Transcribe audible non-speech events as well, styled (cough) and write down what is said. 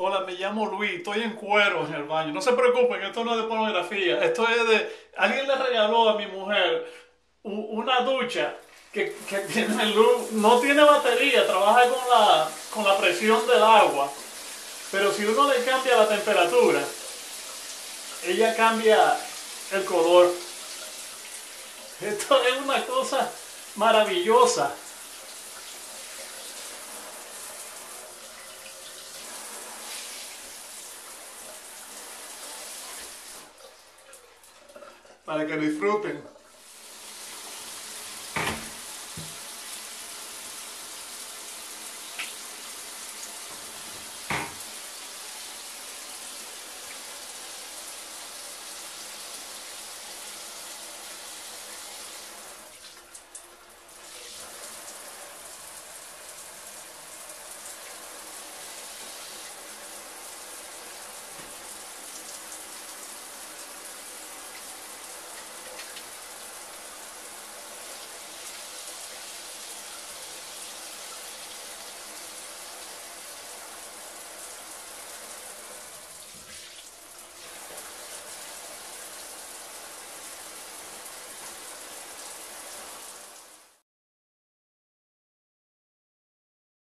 Hola, me llamo Luis, estoy en cuero en el baño. No se preocupen, esto no es de pornografía. Esto es de... Alguien le regaló a mi mujer una ducha que, (laughs) tiene luz, no tiene batería, trabaja con la, con la presión del agua. Pero si uno le cambia la temperatura, ella cambia el color. Esto es una cosa maravillosa. Para que disfruten.